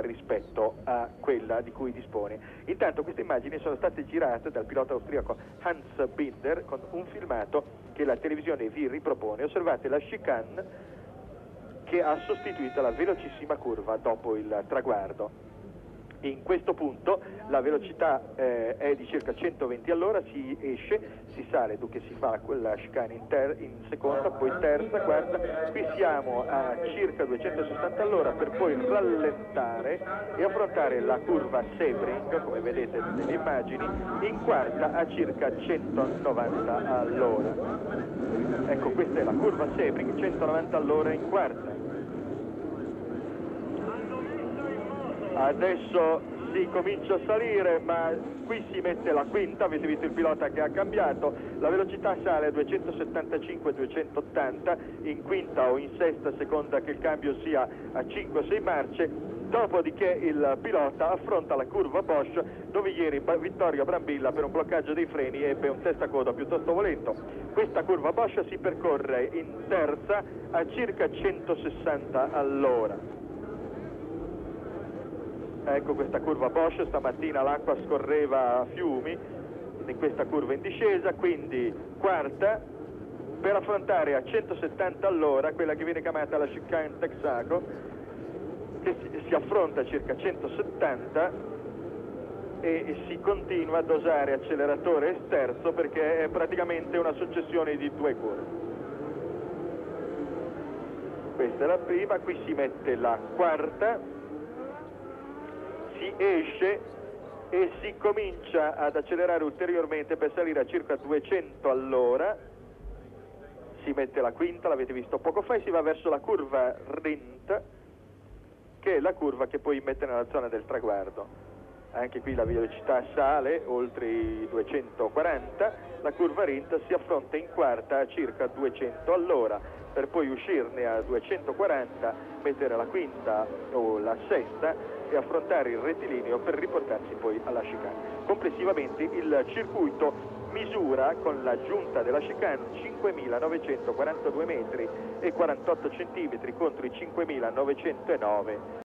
rispetto a quella di cui dispone. Intanto queste immagini sono state girate dal pilota austriaco Hans Binder con un filmato che la televisione vi ripropone. Osservate la chicane che ha sostituito la velocissima curva dopo il traguardo in questo punto la velocità eh, è di circa 120 all'ora, si esce, si sale, dunque si fa quella chicane in, in, seconda, poi terza, quarta, qui siamo a circa 260 all'ora per poi rallentare e affrontare la curva Sebring, come vedete nelle immagini, in quarta a circa 190 all'ora. Ecco, questa è la curva Sebring, 190 all'ora in quarta. Adesso si comincia a salire ma qui si mette la quinta. Avete visto il pilota che ha cambiato? La velocità sale a 275-280 in quinta o in sesta a seconda che il cambio sia a 5-6 marce. Dopodiché il pilota affronta la curva Bosch dove ieri Vittorio Brambilla per un bloccaggio dei freni ebbe un testacoda piuttosto volento. Questa curva Bosch si percorre in terza a circa 160 all'ora ecco questa curva Bosch, stamattina l'acqua scorreva a fiumi in questa curva in discesa, quindi quarta per affrontare a 170 all'ora quella che viene chiamata la chicane Texaco che si, affronta a circa 170 e si continua a dosare acceleratore e sterzo perché è praticamente una successione di due curve. Questa è la prima, qui si mette la quarta si esce e si comincia ad accelerare ulteriormente per salire a circa 200 all'ora. Si mette la quinta, l'avete visto poco fa e si va verso la curva Rint che è la curva che poi mette nella zona del traguardo. Anche qui la velocità sale oltre i 240 la curva Rint si affronta in quarta a circa 200 all'ora. Per poi uscirne a 240 mettere la quinta o la sesta e affrontare il rettilineo per riportarsi poi alla chicane. Complessivamente il circuito misura con l'aggiunta della chicane 5.942 metri e 48 centimetri contro i 5.909